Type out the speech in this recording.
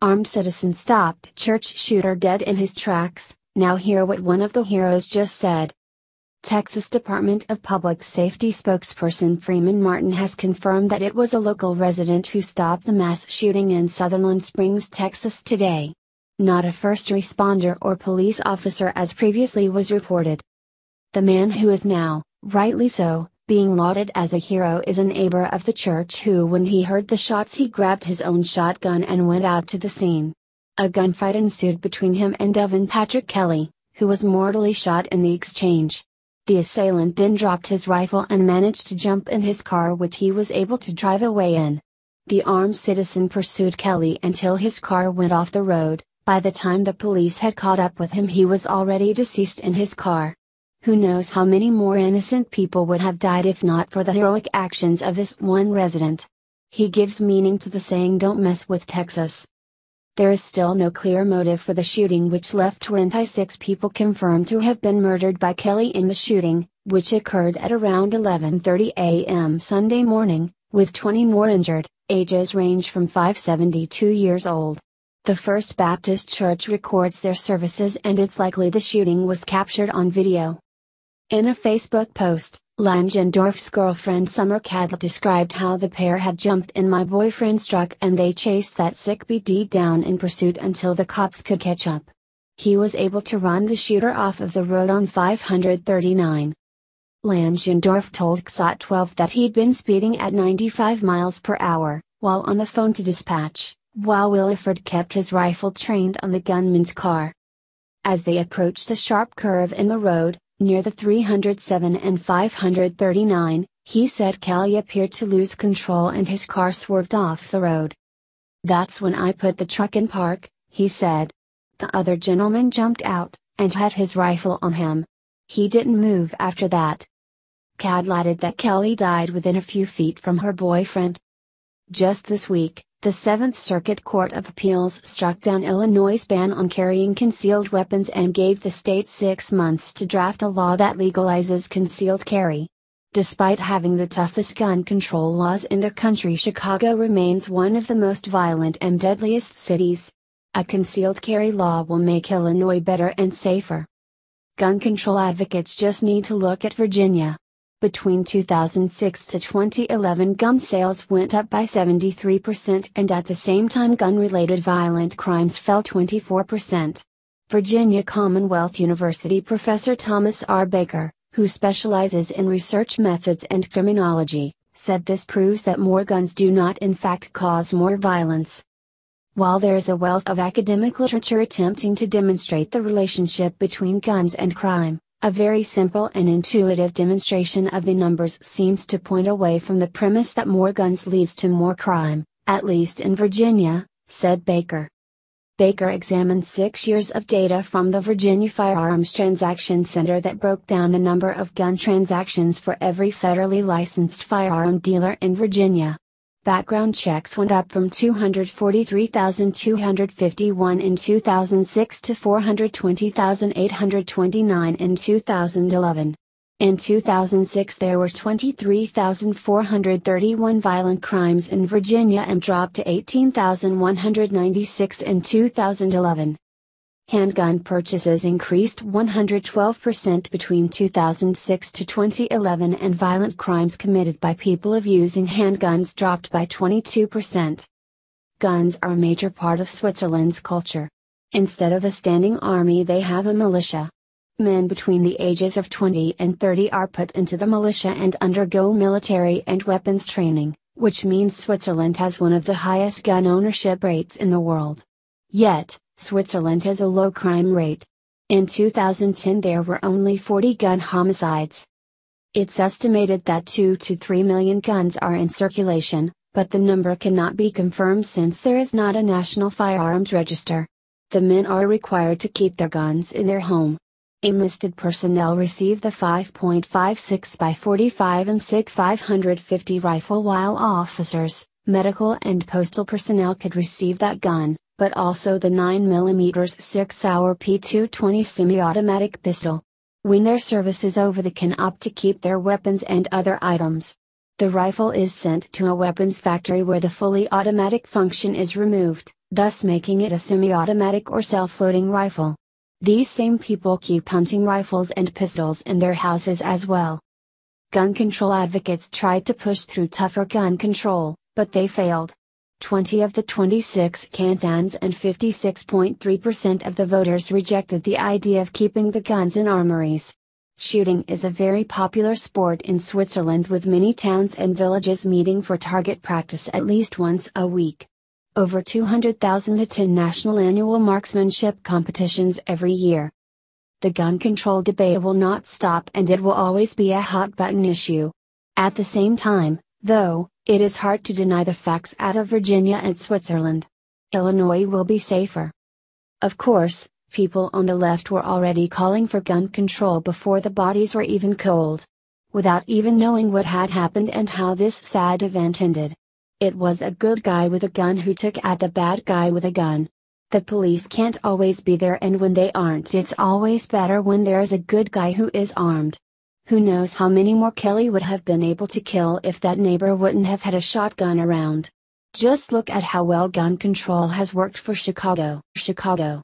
Armed citizen stopped church shooter dead in his tracks. Now hear what one of the heroes just said. Texas Department of Public Safety spokesperson Freeman Martin has confirmed that it was a local resident who stopped the mass shooting in Sutherland Springs, Texas today. Not a first responder or police officer as previously was reported. The man who is now, rightly so, being lauded as a hero is a neighbor of the church who when he heard the shots he grabbed his own shotgun and went out to the scene. A gunfight ensued between him and Devin Patrick Kelley, who was mortally shot in the exchange. The assailant then dropped his rifle and managed to jump in his car which he was able to drive away in. The armed citizen pursued Kelley until his car went off the road, by the time the police had caught up with him he was already deceased in his car. Who knows how many more innocent people would have died if not for the heroic actions of this one resident. He gives meaning to the saying don't mess with Texas. There is still no clear motive for the shooting which left 26 people confirmed to have been murdered by Kelley in the shooting, which occurred at around 11:30 a.m. Sunday morning, with 20 more injured. Ages range from 572 years old. The First Baptist Church records their services and it's likely the shooting was captured on video. In a Facebook post, Langendorff's girlfriend Summer Cadle described how the pair had jumped in my boyfriend's truck and they chased that sick BD down in pursuit until the cops could catch up. He was able to run the shooter off of the road on 539. Langendorf told KSAT 12 that he'd been speeding at 95 miles per hour, while on the phone to dispatch, while Willeford kept his rifle trained on the gunman's car. As they approached a sharp curve in the road, Near the 307 and 539, he said Kelley appeared to lose control and his car swerved off the road. That's when I put the truck in park, he said. The other gentleman jumped out, and had his rifle on him. He didn't move after that. Cad that Kelley died within a few feet from her boyfriend. Just this week, the Seventh Circuit Court of Appeals struck down Illinois' ban on carrying concealed weapons and gave the state six months to draft a law that legalizes concealed carry. Despite having the toughest gun control laws in the country, Chicago remains one of the most violent and deadliest cities. A concealed carry law will make Illinois better and safer. Gun control advocates just need to look at Virginia. Between 2006 to 2011 gun sales went up by 73% and at the same time gun-related violent crimes fell 24%. Virginia Commonwealth University professor Thomas R. Baker, who specializes in research methods and criminology, said this proves that more guns do not in fact cause more violence. While there is a wealth of academic literature attempting to demonstrate the relationship between guns and crime, a very simple and intuitive demonstration of the numbers seems to point away from the premise that more guns leads to more crime, at least in Virginia, said Baker. Baker examined six years of data from the Virginia Firearms Transaction Center that broke down the number of gun transactions for every federally licensed firearm dealer in Virginia background checks went up from 243,251 in 2006 to 420,829 in 2011. In 2006 there were 23,431 violent crimes in Virginia and dropped to 18,196 in 2011. Handgun purchases increased 112% between 2006 to 2011 and violent crimes committed by people of using handguns dropped by 22%. Guns are a major part of Switzerland's culture. Instead of a standing army they have a militia. Men between the ages of 20 and 30 are put into the militia and undergo military and weapons training, which means Switzerland has one of the highest gun ownership rates in the world. Yet, Switzerland has a low crime rate. In 2010 there were only 40 gun homicides. It's estimated that 2 to 3 million guns are in circulation, but the number cannot be confirmed since there is not a national firearms register. The men are required to keep their guns in their home. Enlisted personnel receive the 5.56 by 45 and SIG 550 rifle while officers, medical and postal personnel could receive that gun but also the 9mm SIG Sauer P220 semi-automatic pistol. When their service is over they can opt to keep their weapons and other items. The rifle is sent to a weapons factory where the fully automatic function is removed, thus making it a semi automatic or self loading rifle. These same people keep hunting rifles and pistols in their houses as well. Gun control advocates tried to push through tougher gun control, but they failed. 20 of the 26 cantons and 56.3% of the voters rejected the idea of keeping the guns in armories. Shooting is a very popular sport in Switzerland with many towns and villages meeting for target practice at least once a week. Over 200,000 attend national annual marksmanship competitions every year. The gun control debate will not stop and it will always be a hot button issue. At the same time, though, it is hard to deny the facts out of Virginia and Switzerland. Illinois will be safer. Of course, people on the left were already calling for gun control before the bodies were even cold. Without even knowing what had happened and how this sad event ended. It was a good guy with a gun who took out the bad guy with a gun. The police can't always be there and when they aren't it's always better when there's a good guy who is armed. Who knows how many more Kelley would have been able to kill if that neighbor wouldn't have had a shotgun around. Just look at how well gun control has worked for Chicago. Chicago.